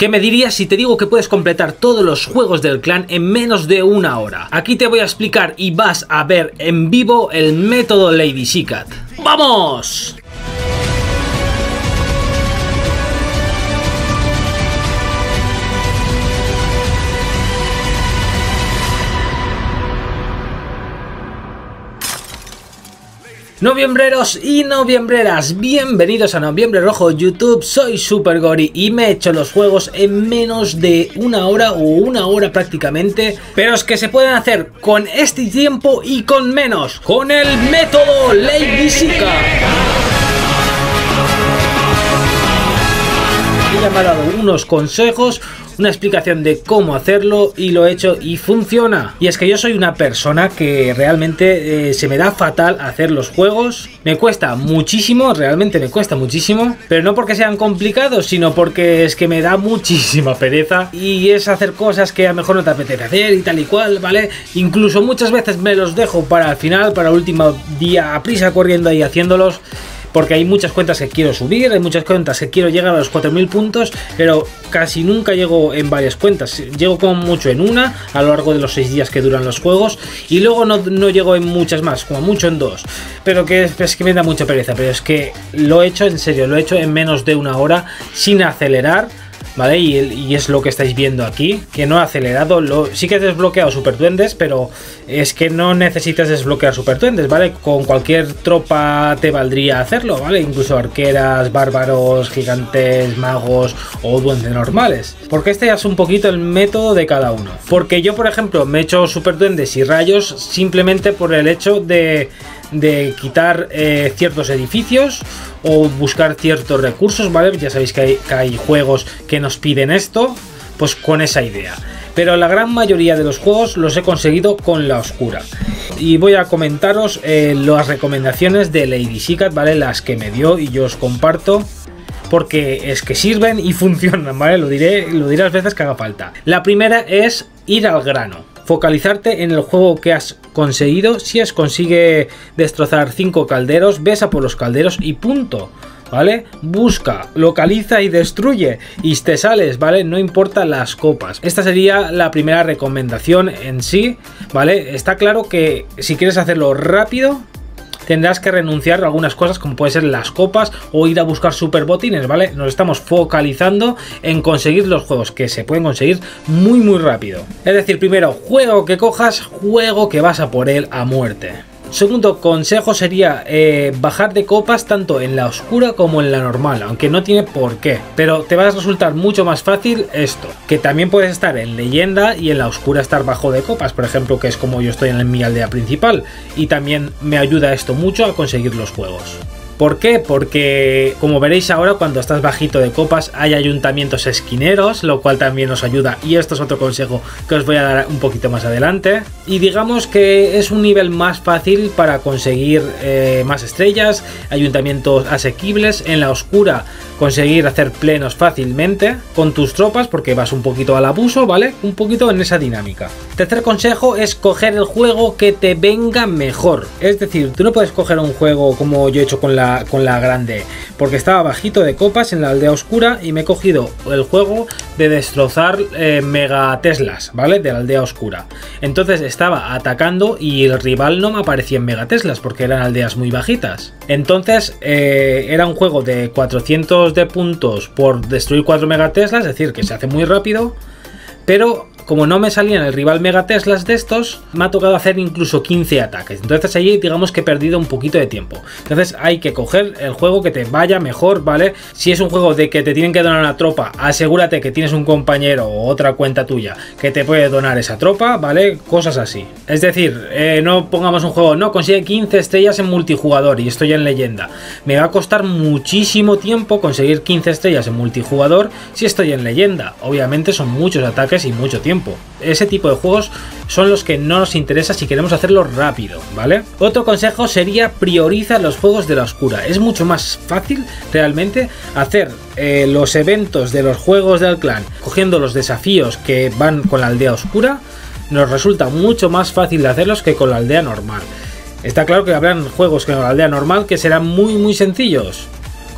¿Qué me dirías si te digo que puedes completar todos los juegos del clan en menos de una hora? Aquí te voy a explicar y vas a ver en vivo el método Lady Seacat. ¡Vamos! Noviembreros y noviembreras, bienvenidos a Noviembre Rojo YouTube, soy Super Gori y me he hecho los juegos en menos de una hora o una hora prácticamente, pero es que se pueden hacer con este tiempo y con menos, con el método Ley Física. He dado unos consejos una explicación de cómo hacerlo y lo he hecho y funciona. Y es que yo soy una persona que realmente eh, se me da fatal hacer los juegos. Me cuesta muchísimo, realmente me cuesta muchísimo. Pero no porque sean complicados, sino porque es que me da muchísima pereza. Y es hacer cosas que a lo mejor no te apetece hacer y tal y cual, ¿vale? Incluso muchas veces me los dejo para el final, para el último día, a prisa corriendo ahí haciéndolos porque hay muchas cuentas que quiero subir, hay muchas cuentas que quiero llegar a los 4.000 puntos, pero casi nunca llego en varias cuentas. Llego como mucho en una a lo largo de los 6 días que duran los juegos y luego no, llego en muchas más, como mucho en dos. Pero que es que me da mucha pereza, pero es que lo he hecho en serio, lo he hecho en menos de una hora sin acelerar ¿vale? Y, es lo que estáis viendo aquí, que no ha acelerado, lo, sí que he desbloqueado Super Duendes, pero es que no necesitas desbloquear Super Duendes, ¿vale? Con cualquier tropa te valdría hacerlo, ¿vale? Incluso arqueras, bárbaros, gigantes, magos o duendes normales. Porque este es un poquito el método de cada uno. Porque yo, por ejemplo, me he hecho Super Duendes y rayos simplemente por el hecho de de quitar eh, ciertos edificios o buscar ciertos recursos, ¿vale? Ya sabéis que hay, juegos que nos piden esto, pues con esa idea. Pero la gran mayoría de los juegos los he conseguido con la oscura. Y voy a comentaros eh, las recomendaciones de Lady Seacat, ¿vale? Las que me dio y yo os comparto porque es que sirven y funcionan, ¿vale? Lo diré, lo diré las veces que haga falta. La primera es ir al grano focalizarte en el juego que has conseguido. Si es consigue destrozar 5 calderos, besa por los calderos y punto. ¿Vale? Busca, localiza y destruye y te sales, ¿vale? No importa las copas. Esta sería la primera recomendación en sí, ¿vale? Está claro que si quieres hacerlo rápido, tendrás que renunciar a algunas cosas como puede ser las copas o ir a buscar super botines, ¿vale? Nos estamos focalizando en conseguir los juegos que se pueden conseguir muy muy rápido. Es decir, primero, juego que cojas, juego que vas a por él a muerte. Segundo consejo sería eh, bajar de copas tanto en la oscura como en la normal, aunque no tiene por qué. Pero te va a resultar mucho más fácil esto, que también puedes estar en leyenda y en la oscura estar bajo de copas, por ejemplo, que es como yo estoy en mi aldea principal. Y también me ayuda esto mucho a conseguir los juegos. ¿Por qué? Porque como veréis ahora cuando estás bajito de copas hay ayuntamientos esquineros, lo cual también nos ayuda y esto es otro consejo que os voy a dar un poquito más adelante. Y digamos que es un nivel más fácil para conseguir eh, más estrellas, ayuntamientos asequibles, en la oscura conseguir hacer plenos fácilmente con tus tropas porque vas un poquito al abuso, ¿vale? Un poquito en esa dinámica. Tercer consejo es coger el juego que te venga mejor. Es decir, tú no puedes coger un juego como yo he hecho con la con la grande, porque estaba bajito de copas en la aldea oscura y me he cogido el juego de destrozar eh, mega Teslas, ¿vale? De la aldea oscura. Entonces estaba atacando y el rival no me aparecía en mega Teslas porque eran aldeas muy bajitas. Entonces eh, era un juego de 400 de puntos por destruir 4 mega Teslas, es decir, que se hace muy rápido, pero como no me salían el rival Mega Teslas de estos, me ha tocado hacer incluso 15 ataques. Entonces ahí digamos que he perdido un poquito de tiempo. Entonces hay que coger el juego que te vaya mejor, ¿vale? Si es un juego de que te tienen que donar una tropa, asegúrate que tienes un compañero o otra cuenta tuya que te puede donar esa tropa, ¿vale? Cosas así. Es decir, eh, no pongamos un juego, no, consigue 15 estrellas en multijugador y estoy en leyenda. Me va a costar muchísimo tiempo conseguir 15 estrellas en multijugador si estoy en leyenda. Obviamente son muchos ataques y mucho tiempo. Ese tipo de juegos son los que no nos interesa si queremos hacerlo rápido, ¿vale? Otro consejo sería prioriza los juegos de la oscura. Es mucho más fácil realmente hacer eh, los eventos de los juegos del clan cogiendo los desafíos que van con la aldea oscura. Nos resulta mucho más fácil de hacerlos que con la aldea normal. Está claro que habrán juegos con la aldea normal que serán muy muy sencillos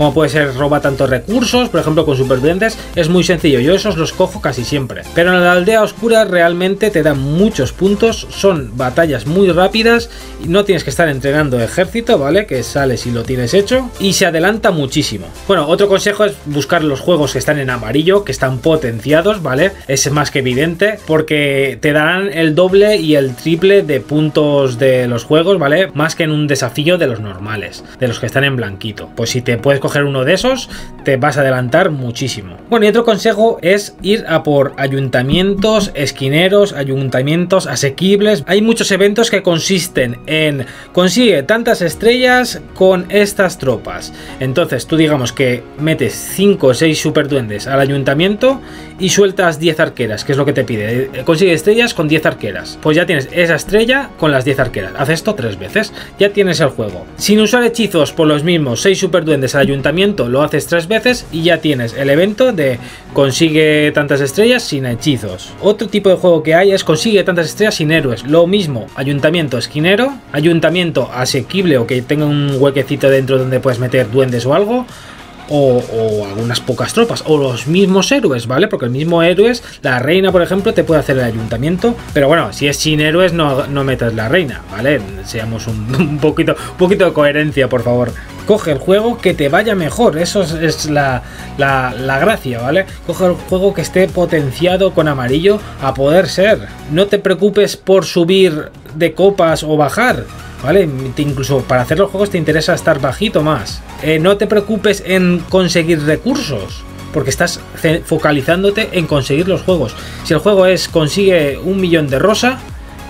como puede ser roba tantos recursos, por ejemplo con supervivientes, es muy sencillo, yo esos los cojo casi siempre. Pero en la aldea oscura realmente te dan muchos puntos, son batallas muy rápidas, no tienes que estar entrenando ejército, ¿vale? Que sales y lo tienes hecho, y se adelanta muchísimo. Bueno, otro consejo es buscar los juegos que están en amarillo, que están potenciados, ¿vale? Es más que evidente, porque te darán el doble y el triple de puntos de los juegos, ¿vale? Más que en un desafío de los normales, de los que están en blanquito. Pues si te puedes coger uno de esos, te vas a adelantar muchísimo. Bueno, y otro consejo es ir a por ayuntamientos, esquineros, ayuntamientos asequibles. Hay muchos eventos que consisten en consigue tantas estrellas con estas tropas. Entonces tú digamos que metes 5 o 6 super duendes al ayuntamiento y sueltas 10 arqueras, que es lo que te pide. Consigue estrellas con 10 arqueras. Pues ya tienes esa estrella con las 10 arqueras. Haz esto tres veces. Ya tienes el juego. Sin usar hechizos por los mismos 6 super duendes al ayuntamiento, lo haces tres veces y ya tienes el evento de consigue tantas estrellas sin hechizos. Otro tipo de juego que hay es consigue tantas estrellas sin héroes. Lo mismo, ayuntamiento esquinero, ayuntamiento asequible o que tenga un huequecito dentro donde puedes meter duendes o algo o, algunas pocas tropas, o los mismos héroes, ¿vale? Porque el mismo héroes, la reina, por ejemplo, te puede hacer el ayuntamiento, pero bueno, si es sin héroes, no, no metas la reina, ¿vale? Seamos un, poquito, un poquito de coherencia, por favor. Coge el juego que te vaya mejor, eso es, la, la, la gracia, ¿vale? Coge el juego que esté potenciado con amarillo a poder ser. No te preocupes por subir de copas o bajar ¿vale? incluso para hacer los juegos te interesa estar bajito más. Eh, no te preocupes en conseguir recursos, porque estás focalizándote en conseguir los juegos. Si el juego es consigue un millón de rosa,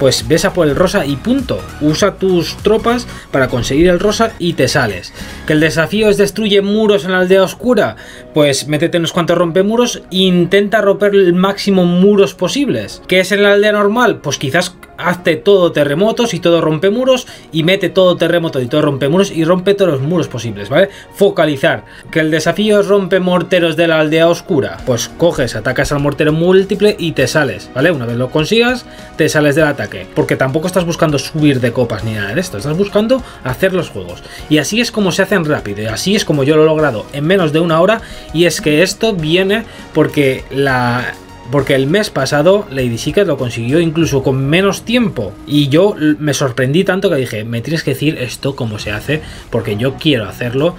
pues ves a por el rosa y punto. Usa tus tropas para conseguir el rosa y te sales. Que el desafío es destruye muros en la aldea oscura, pues métete unos cuantos rompemuros e intenta romper el máximo muros posibles. ¿Qué es en la aldea normal? Pues quizás hazte todo terremotos y todo rompemuros y mete todo terremoto y todo rompemuros y rompe todos los muros posibles, ¿vale? Focalizar. Que el desafío es rompe morteros de la aldea oscura. Pues coges, atacas al mortero múltiple y te sales, ¿vale? Una vez lo consigas, te sales del ataque. Porque tampoco estás buscando subir de copas ni nada de esto, estás buscando hacer los juegos. Y así es como se hacen rápido, y así es como yo lo he logrado en menos de una hora. Y es que esto viene porque la porque el mes pasado Lady Secret lo consiguió incluso con menos tiempo. Y yo me sorprendí tanto que dije, me tienes que decir esto cómo se hace, porque yo quiero hacerlo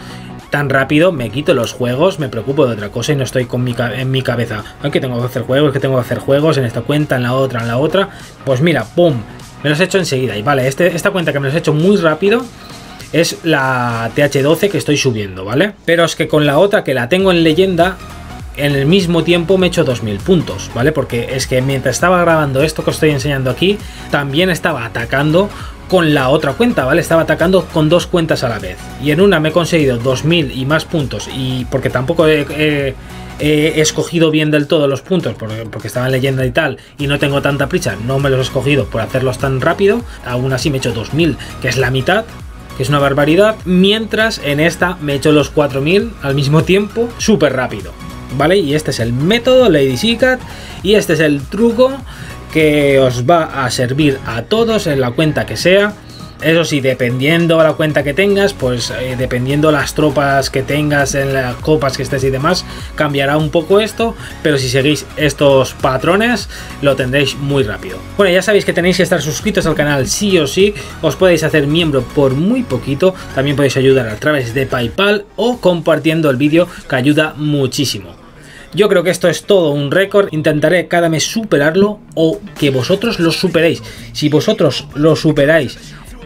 tan rápido, me quito los juegos, me preocupo de otra cosa y no estoy con mi en mi cabeza. Ay, que tengo que hacer juegos, que tengo que hacer juegos en esta cuenta, en la otra, en la otra. Pues mira, ¡pum! Me los he hecho enseguida. Y vale, este, esta cuenta que me los he hecho muy rápido es la TH12 que estoy subiendo, ¿vale? Pero es que con la otra que la tengo en leyenda, en el mismo tiempo me he hecho 2000 puntos, ¿vale? Porque es que mientras estaba grabando esto que os estoy enseñando aquí, también estaba atacando con la otra cuenta, ¿vale? Estaba atacando con dos cuentas a la vez. Y en una me he conseguido 2000 y más puntos, y porque tampoco he, escogido bien del todo los puntos, porque, estaba en leyenda y tal, y no tengo tanta prisa, no me los he escogido por hacerlos tan rápido, aún así me he hecho 2000, que es la mitad, que es una barbaridad, mientras en esta me he hecho los 4000 al mismo tiempo, súper rápido. ¿Vale? Y este es el método Lady Seacat y este es el truco que os va a servir a todos en la cuenta que sea. Eso sí, dependiendo de la cuenta que tengas, pues eh, dependiendo las tropas que tengas en las copas que estés y demás, cambiará un poco esto, pero si seguís estos patrones, lo tendréis muy rápido. Bueno, ya sabéis que tenéis que estar suscritos al canal sí o sí, os podéis hacer miembro por muy poquito, también podéis ayudar a través de Paypal o compartiendo el vídeo, que ayuda muchísimo. Yo creo que esto es todo un récord. Intentaré cada mes superarlo o que vosotros lo superéis. Si vosotros lo superáis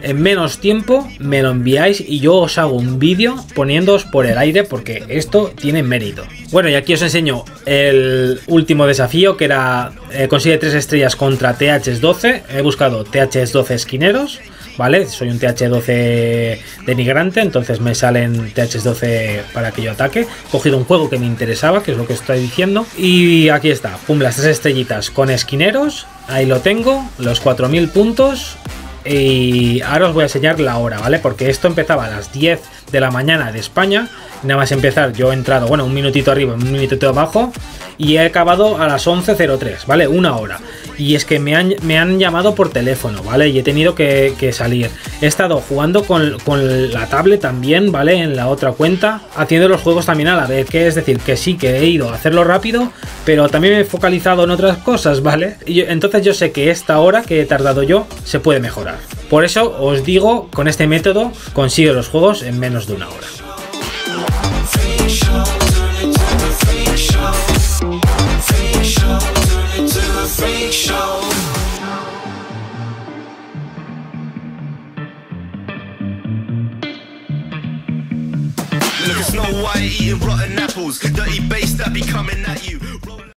en menos tiempo, me lo enviáis y yo os hago un vídeo poniéndoos por el aire porque esto tiene mérito. Bueno, y aquí os enseño el último desafío que era eh, consigue 3 estrellas contra THs12. He buscado THs12 esquineros. ¿Vale? Soy un TH12 denigrante, entonces me salen TH12 para que yo ataque. He cogido un juego que me interesaba, que es lo que estoy diciendo. Y aquí está, pum, las tres estrellitas con esquineros. Ahí lo tengo, los 4000 puntos. Y ahora os voy a enseñar la hora, ¿vale? Porque esto empezaba a las 10 de la mañana de España. Nada más empezar, yo he entrado, bueno, un minutito arriba, un minutito abajo y he acabado a las 11.03, ¿vale? Una hora. Y es que me han, me han llamado por teléfono, ¿vale? Y he tenido que, salir. He estado jugando con, con, la tablet también, ¿vale? En la otra cuenta, haciendo los juegos también a la vez. Que es decir, que sí que he ido a hacerlo rápido, pero también me he focalizado en otras cosas, ¿vale? Y entonces yo sé que esta hora que he tardado yo se puede mejorar. Por eso os digo, con este método consigo los juegos en menos de una hora.